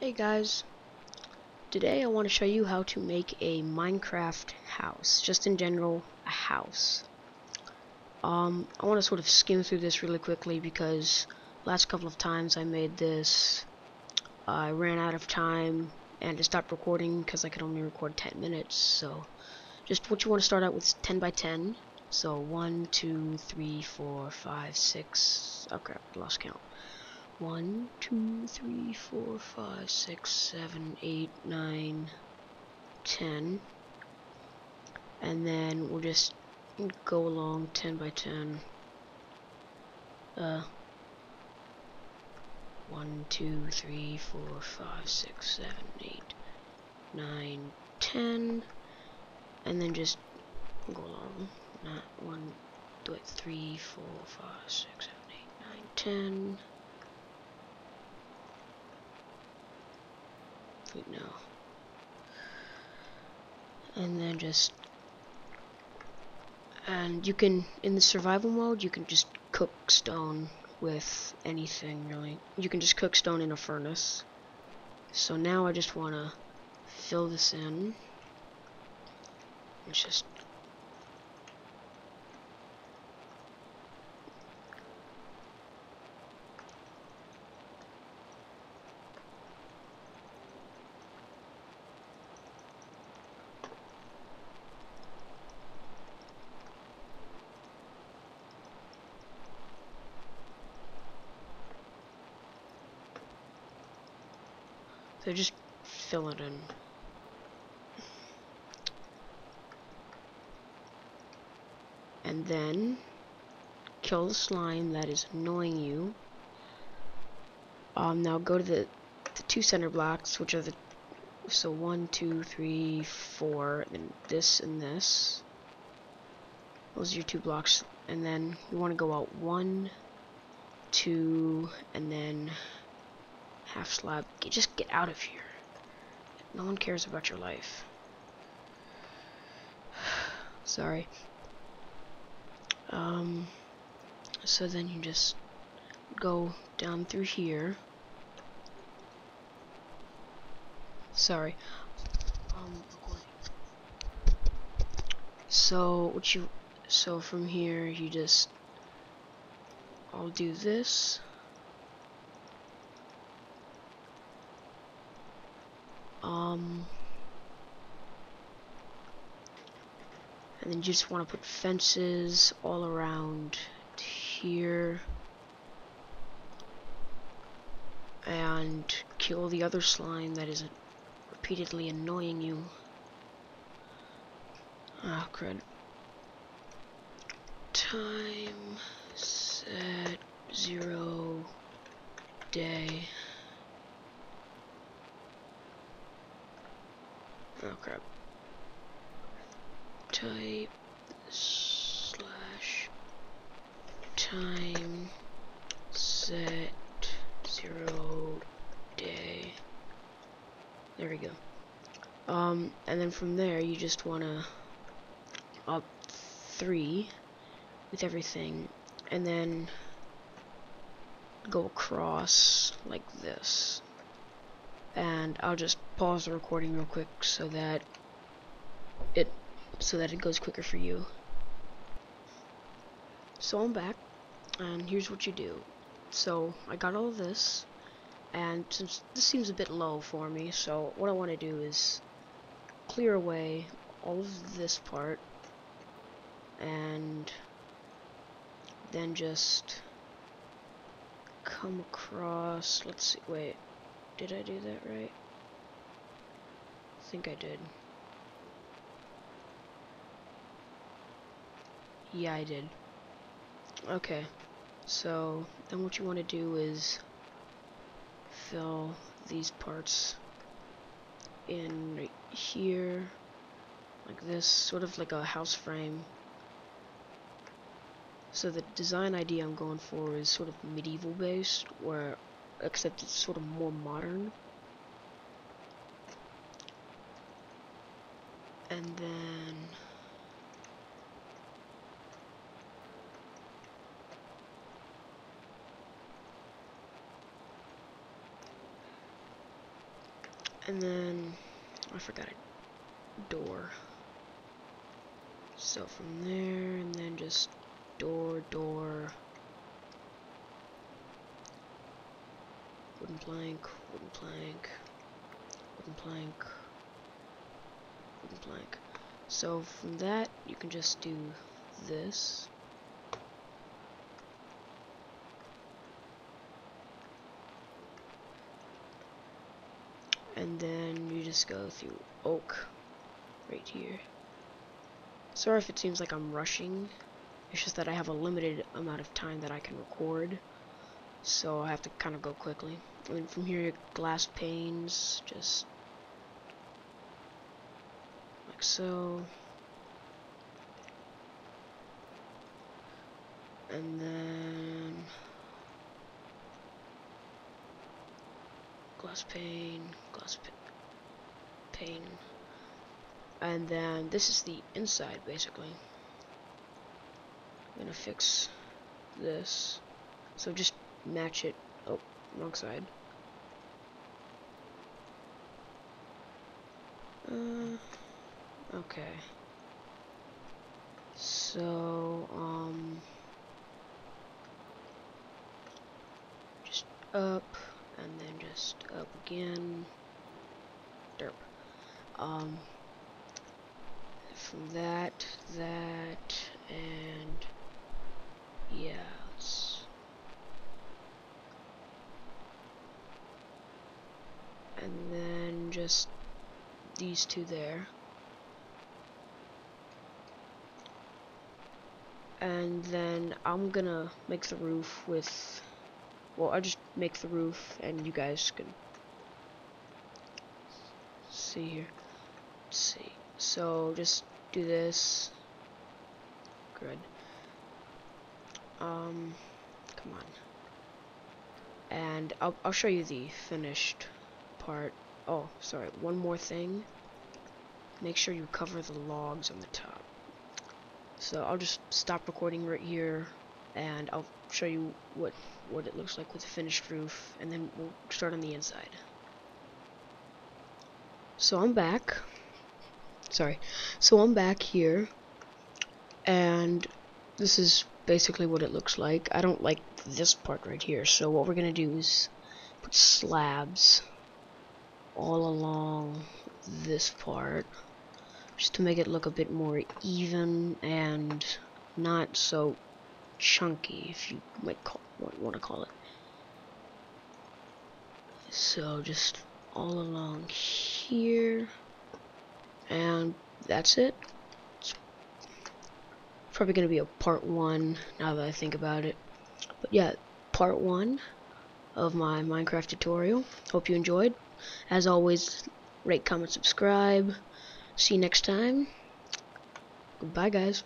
Hey guys, today I want to show you how to make a Minecraft house, just in general, a house. Um, I want to sort of skim through this really quickly because last couple of times I made this, I ran out of time and to stopped recording because I could only record 10 minutes, so just what you want to start out with is 10 by 10. So 1, 2, 3, 4, 5, 6, oh crap, I lost count. 1, 2, 3, 4, 5, 6, 7, 8, 9, 10. And then we'll just go along 10 by 10. Uh, 1, 2, 3, 4, 5, 6, 7, 8, 9, 10. And then just go along. Not 1, do it 3, 4, 5, 6, 7, 8, 9, 10. Wait, no. And then just and you can in the survival mode you can just cook stone with anything really. You can just cook stone in a furnace. So now I just want to fill this in. It's just So just fill it in. And then kill the slime that is annoying you. Um, now go to the, the two center blocks, which are the so one, two, three, four, and this and this. Those are your two blocks, and then you want to go out one, two, and then half slab. Just get out of here. No one cares about your life. Sorry. Um, so then you just go down through here. Sorry. Um, so what you, so from here you just, I'll do this. Um, and then you just want to put fences all around here and kill the other slime that is repeatedly annoying you. Ah, oh, crud. Time set zero day. Oh crap. Type slash time set zero day. There we go. Um, and then from there you just wanna up three with everything, and then go across like this and I'll just pause the recording real quick so that it so that it goes quicker for you. So I'm back and here's what you do. So I got all this and since this seems a bit low for me so what I want to do is clear away all of this part and then just come across let's see wait did I do that right? I think I did. Yeah, I did. Okay, so then what you want to do is fill these parts in right here, like this, sort of like a house frame. So the design idea I'm going for is sort of medieval based, where except it's sort of more modern. And then and then I forgot a door so from there and then just door door wooden plank wooden plank wooden plank wooden plank. So from that you can just do this. And then you just go through oak right here. Sorry if it seems like I'm rushing. It's just that I have a limited amount of time that I can record so I have to kind of go quickly. From here glass panes just like so. And then glass pane, glass pane, and then this is the inside basically. I'm gonna fix this, so just match it. Oh, wrong side. Uh, okay. So, um, just up and then just up again derp um from that that and yeah and then just these two there and then I'm gonna make the roof with well, I'll just make the roof and you guys can see here. Let's see. So just do this. Good. Um, come on. And I'll, I'll show you the finished part. Oh, sorry. One more thing. Make sure you cover the logs on the top. So I'll just stop recording right here and I'll show you what what it looks like with the finished roof and then we'll start on the inside so I'm back sorry so I'm back here and this is basically what it looks like I don't like this part right here so what we're gonna do is put slabs all along this part just to make it look a bit more even and not so chunky, if you might call, want to call it. So just all along here, and that's it. It's probably going to be a part one now that I think about it. But yeah, part one of my Minecraft tutorial. Hope you enjoyed. As always, rate, comment, subscribe. See you next time. Goodbye, guys.